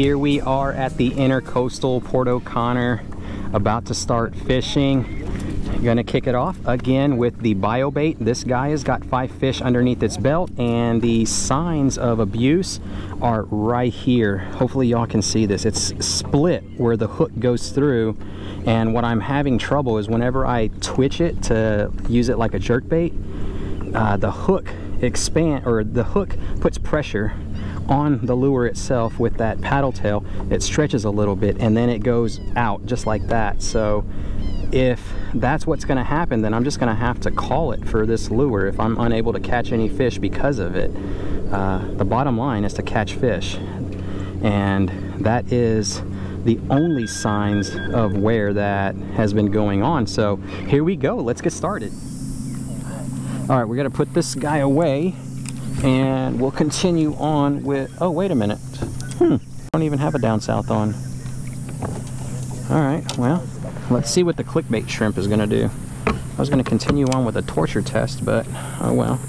Here we are at the intercoastal Port O'Connor, about to start fishing. Gonna kick it off again with the BioBait. This guy has got five fish underneath its belt and the signs of abuse are right here. Hopefully y'all can see this. It's split where the hook goes through and what I'm having trouble is whenever I twitch it to use it like a jerk bait, uh, the hook expand or the hook puts pressure on the lure itself with that paddle tail it stretches a little bit and then it goes out just like that. So if that's what's going to happen then I'm just going to have to call it for this lure if I'm unable to catch any fish because of it. Uh, the bottom line is to catch fish. And that is the only signs of wear that has been going on. So here we go. Let's get started. All right, we're gonna put this guy away and we'll continue on with, oh, wait a minute. Hmm, don't even have a down south on. All right, well, let's see what the clickbait shrimp is gonna do. I was gonna continue on with a torture test, but oh well.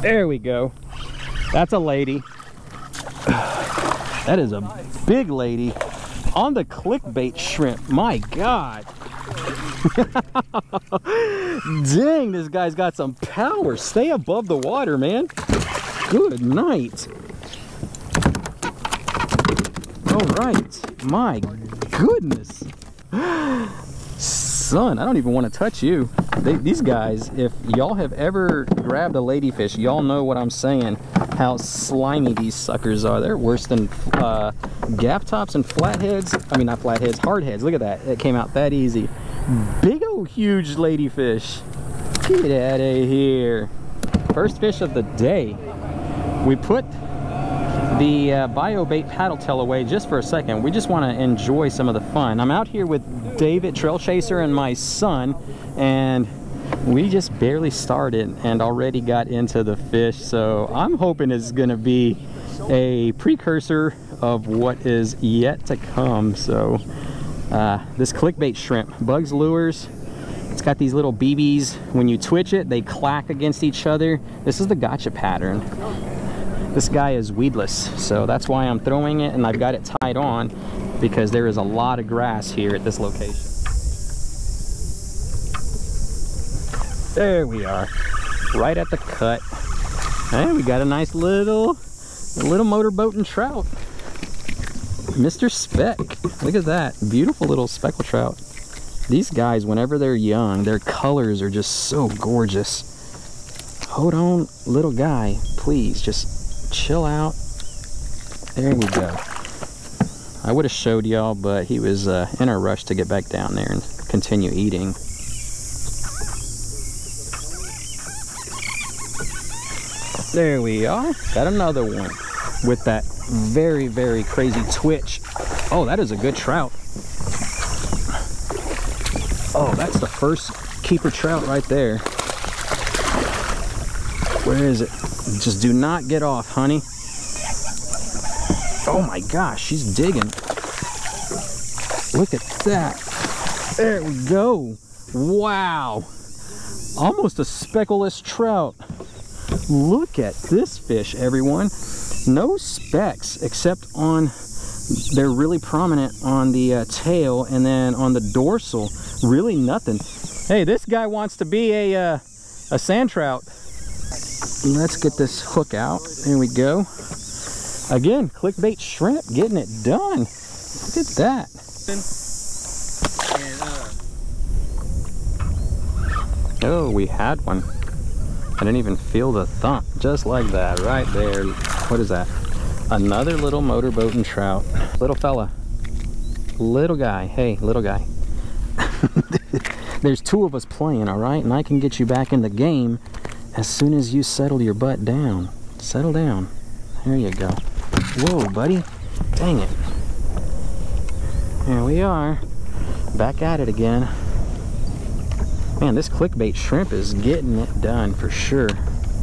There we go. That's a lady. That is a big lady on the clickbait shrimp. My God. Dang, this guy's got some power. Stay above the water, man. Good night. All right. My goodness. Son, I don't even want to touch you. They, these guys, if y'all have ever grabbed a ladyfish, y'all know what I'm saying how slimy these suckers are. They're worse than uh, gaff tops and flatheads. I mean, not flatheads, hardheads. Look at that. It came out that easy. Big old huge ladyfish. Get out of here. First fish of the day. We put the uh, BioBait paddle tail away just for a second. We just want to enjoy some of the fun. I'm out here with David Trail Chaser and my son and we just barely started and already got into the fish so I'm hoping it's gonna be a precursor of what is yet to come. So uh, this clickbait shrimp bugs lures it's got these little BBs when you twitch it they clack against each other. This is the gotcha pattern. This guy is weedless so that's why I'm throwing it and I've got it tied on because there is a lot of grass here at this location There we are, right at the cut. And we got a nice little, little motorboat and trout. Mr. Speck, look at that, beautiful little speckled trout. These guys, whenever they're young, their colors are just so gorgeous. Hold on, little guy, please, just chill out. There we go. I would have showed y'all, but he was uh, in a rush to get back down there and continue eating. There we are. Got another one with that very, very crazy twitch. Oh, that is a good trout. Oh, that's the first keeper trout right there. Where is it? Just do not get off, honey. Oh my gosh, she's digging. Look at that. There we go. Wow. Almost a speckless trout. Look at this fish, everyone. No specks except on, they're really prominent on the uh, tail and then on the dorsal, really nothing. Hey, this guy wants to be a, uh, a sand trout. Let's get this hook out. There we go. Again, clickbait shrimp, getting it done. Look at that. Uh, oh, we had one. I didn't even feel the thump. Just like that, right there. What is that? Another little motorboat and trout. Little fella. Little guy. Hey, little guy. There's two of us playing, all right? And I can get you back in the game as soon as you settle your butt down. Settle down. There you go. Whoa, buddy. Dang it. Here we are. Back at it again. Man, this clickbait shrimp is getting it done for sure.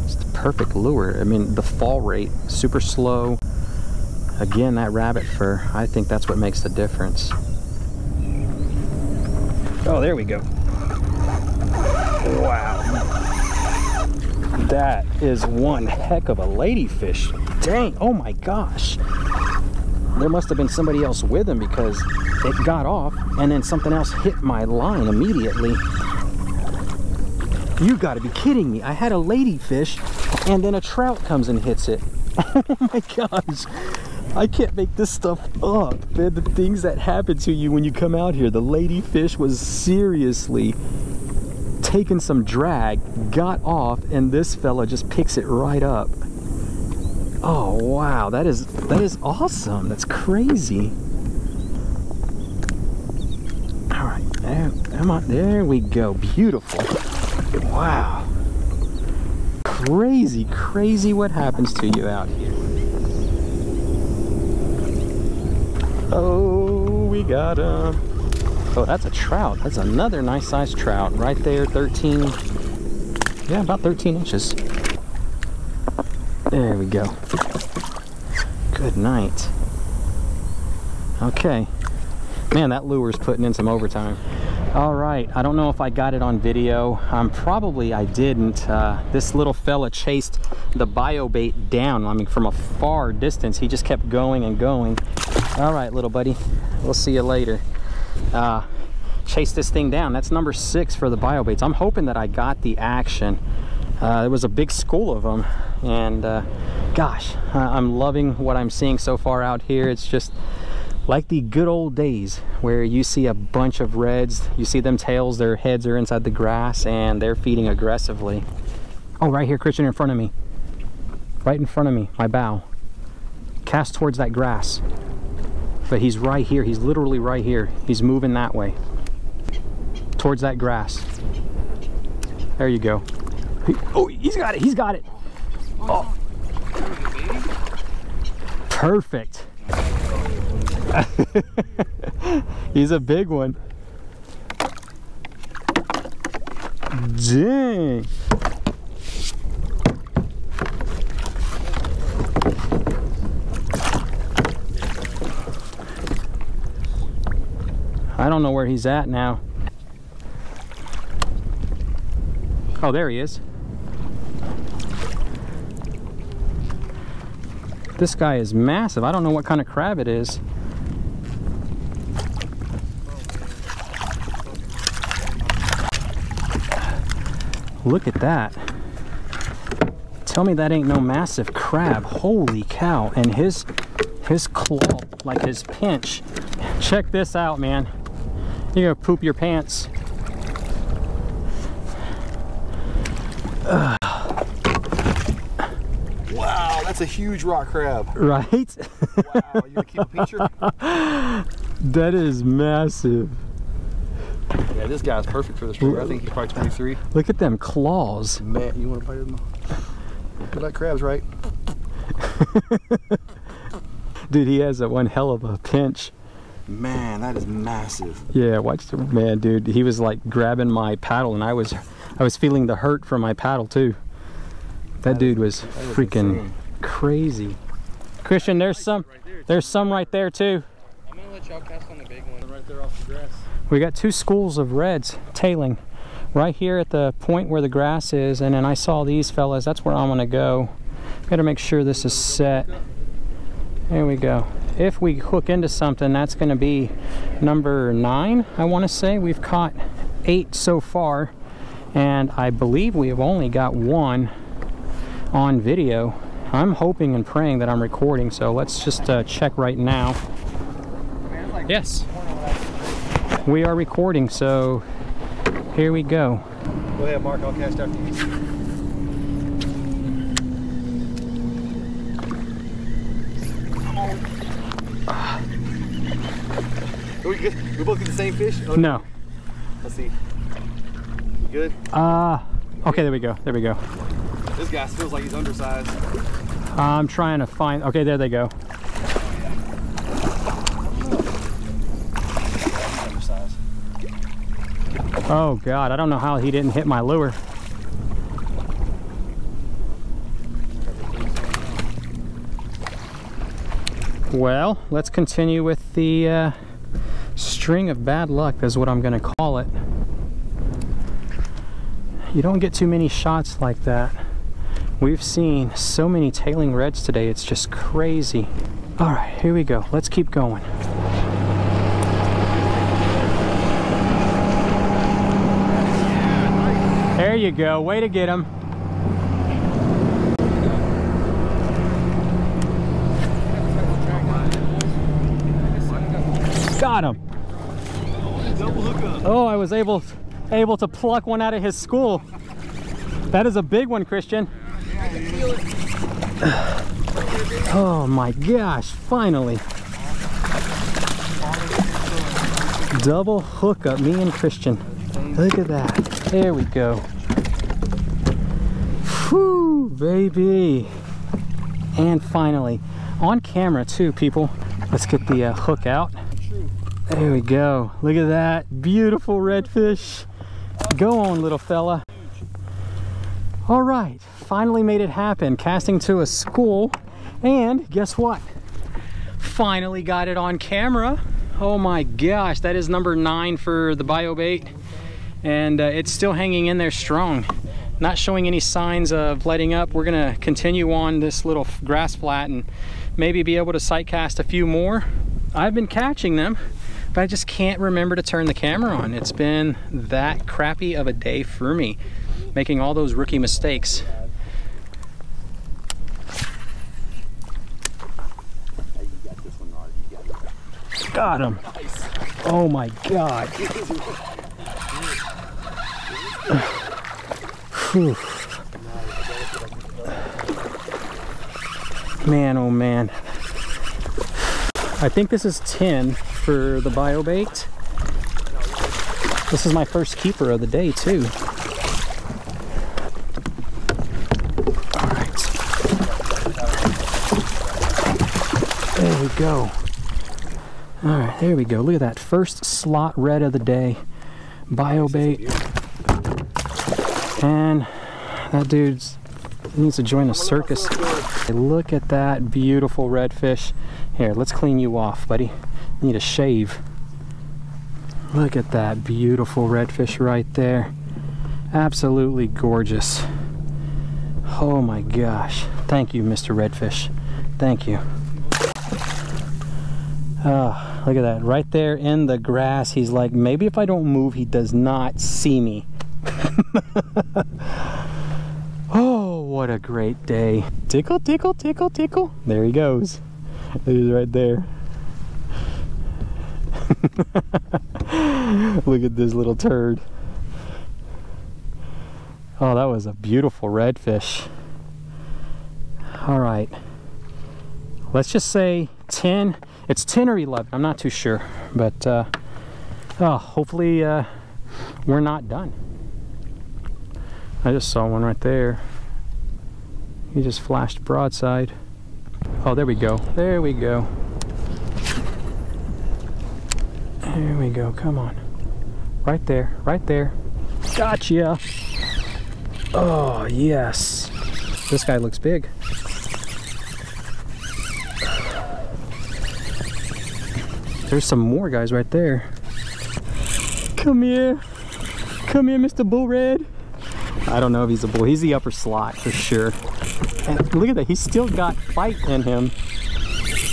It's the perfect lure. I mean, the fall rate, super slow. Again, that rabbit fur, I think that's what makes the difference. Oh, there we go. Wow. That is one heck of a ladyfish. Dang, oh my gosh. There must have been somebody else with him because it got off and then something else hit my line immediately. You gotta be kidding me. I had a ladyfish and then a trout comes and hits it. Oh my gosh. I can't make this stuff up. Man, the things that happen to you when you come out here. The ladyfish was seriously taking some drag, got off, and this fella just picks it right up. Oh wow, that is that is awesome. That's crazy. All right, there, come on, there we go. Beautiful. Wow. Crazy, crazy what happens to you out here. Oh, we got him. Oh, that's a trout. That's another nice sized trout right there, 13. Yeah, about 13 inches. There we go. Good night. Okay. Man, that lure's putting in some overtime. All right, I don't know if I got it on video. Um, probably I didn't. Uh, this little fella chased the bio bait down. I mean, from a far distance, he just kept going and going. All right, little buddy, we'll see you later. Uh, chase this thing down. That's number six for the bio baits. I'm hoping that I got the action. Uh, there was a big school of them, and uh, gosh, I'm loving what I'm seeing so far out here. It's just like the good old days where you see a bunch of reds, you see them tails, their heads are inside the grass and they're feeding aggressively. Oh, right here, Christian, in front of me. Right in front of me, my bow. Cast towards that grass. But he's right here, he's literally right here. He's moving that way. Towards that grass. There you go. Oh, he's got it, he's got it. Oh. Perfect. He's a big one. Dang. I don't know where he's at now. Oh, there he is. This guy is massive. I don't know what kind of crab it is. Look at that. Tell me that ain't no massive crab. Holy cow. And his his claw, like his pinch. Check this out, man. You're gonna poop your pants. Ugh. That's a huge rock crab. Right? wow, you keep a picture? that is massive. Yeah, this guy's perfect for this river. I think he's probably 23. Look at them claws. Man, you want to bite him? You like crabs, right? Dude, he has a one hell of a pinch. Man, that is massive. Yeah, watch the man, dude. He was like grabbing my paddle, and I was, I was feeling the hurt from my paddle too. That, that dude was, was freaking insane. Crazy. Christian, there's some, right there, there's some right there too. I'm gonna let y'all cast on the big one. Right there off the grass. We got two schools of reds tailing right here at the point where the grass is and then I saw these fellas that's where I'm gonna go gotta make sure this is set there we go if we hook into something that's gonna be number nine I want to say we've caught eight so far and I believe we have only got one on video I'm hoping and praying that I'm recording so let's just uh, check right now yes we are recording, so here we go. Go ahead, Mark. I'll cast after you. Are we good? We both get the same fish? Okay. No. Let's see. You good? Uh, okay, there we go. There we go. This guy feels like he's undersized. I'm trying to find, okay, there they go. Oh God, I don't know how he didn't hit my lure. Well, let's continue with the uh, string of bad luck is what I'm gonna call it. You don't get too many shots like that We've seen so many tailing reds today, it's just crazy. All right, here we go. Let's keep going. There you go. Way to get him. Got him. Oh, I was able able to pluck one out of his school. That is a big one, Christian. Oh my gosh, finally. Double hookup, me and Christian. Look at that. There we go. Whew, baby. And finally, on camera too, people. Let's get the uh, hook out. There we go. Look at that. Beautiful redfish. Go on, little fella. All right, finally made it happen. Casting to a school. And guess what? Finally got it on camera. Oh my gosh, that is number nine for the bio bait. And uh, it's still hanging in there strong. Not showing any signs of letting up. We're gonna continue on this little grass flat and maybe be able to sight cast a few more. I've been catching them, but I just can't remember to turn the camera on. It's been that crappy of a day for me, making all those rookie mistakes. Got him. Oh my God. Man, oh man. I think this is 10 for the bio bait. This is my first keeper of the day too. All right. There we go. All right, there we go. Look at that first slot red of the day. Bio bait. And that dude's needs to join a circus. Look at that beautiful redfish. Here, let's clean you off, buddy. You need a shave. Look at that beautiful redfish right there. Absolutely gorgeous. Oh my gosh. Thank you, Mr. Redfish. Thank you. Oh, look at that. Right there in the grass, he's like, maybe if I don't move, he does not see me. oh, what a great day. Tickle, tickle, tickle, tickle. There he goes. He's right there. Look at this little turd. Oh, that was a beautiful redfish. All right. Let's just say 10. It's 10 or 11. I'm not too sure. But uh, oh, hopefully uh, we're not done. I just saw one right there. He just flashed broadside. Oh, there we go. There we go. There we go. Come on. Right there. Right there. Gotcha. Oh, yes. This guy looks big. There's some more guys right there. Come here. Come here, Mr. Bull Red. I don't know if he's a bull. He's the upper slot for sure. And look at that. He's still got fight in him.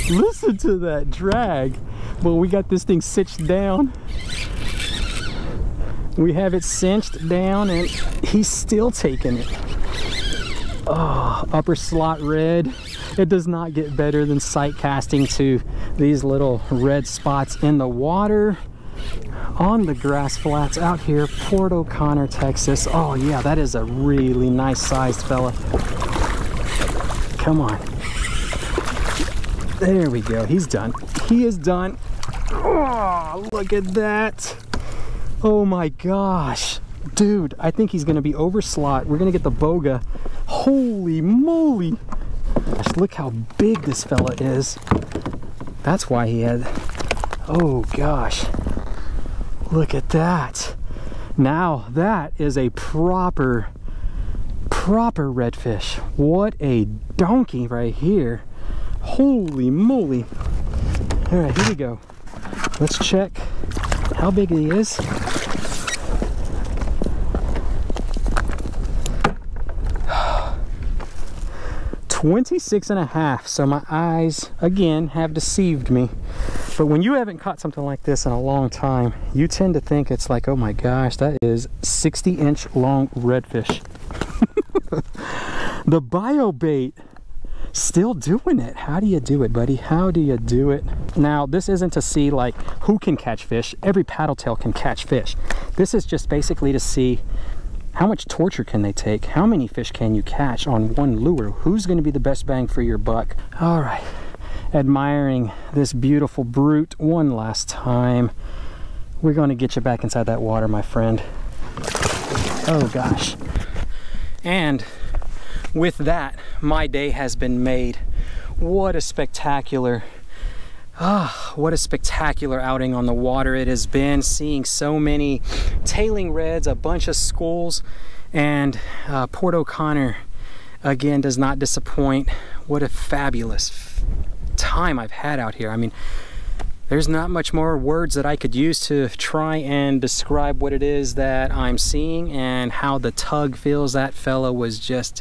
Listen to that drag. But we got this thing cinched down. We have it cinched down and he's still taking it. Oh, upper slot red. It does not get better than sight casting to these little red spots in the water on the grass flats out here, Port O'Connor, Texas. Oh yeah, that is a really nice sized fella. Come on. There we go, he's done. He is done. Oh, look at that. Oh my gosh. Dude, I think he's gonna be over slot. We're gonna get the boga. Holy moly. Look how big this fella is. That's why he had, oh gosh. Look at that. Now that is a proper, proper redfish. What a donkey right here. Holy moly. All right, here we go. Let's check how big he is. 26 and a half. So my eyes, again, have deceived me. But when you haven't caught something like this in a long time, you tend to think it's like, oh my gosh, that is 60 inch long redfish. the bio bait still doing it. How do you do it, buddy? How do you do it? Now, this isn't to see like who can catch fish. Every paddle tail can catch fish. This is just basically to see how much torture can they take? How many fish can you catch on one lure? Who's to be the best bang for your buck? All right, admiring this beautiful brute one last time. We're to get you back inside that water, my friend. Oh gosh. And with that, my day has been made. What a spectacular Ah, what a spectacular outing on the water it has been. Seeing so many tailing reds, a bunch of schools, and uh, Port O'Connor again does not disappoint. What a fabulous time I've had out here. I mean, there's not much more words that I could use to try and describe what it is that I'm seeing and how the tug feels. That fella was just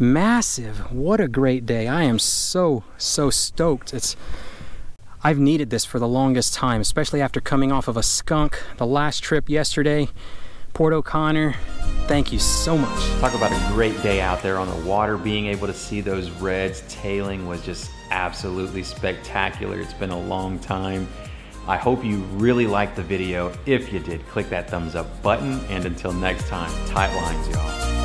massive. What a great day. I am so, so stoked. It's I've needed this for the longest time, especially after coming off of a skunk the last trip yesterday. Port O'Connor, thank you so much. Talk about a great day out there on the water. Being able to see those reds tailing was just absolutely spectacular. It's been a long time. I hope you really liked the video. If you did, click that thumbs up button. And until next time, tight lines, y'all.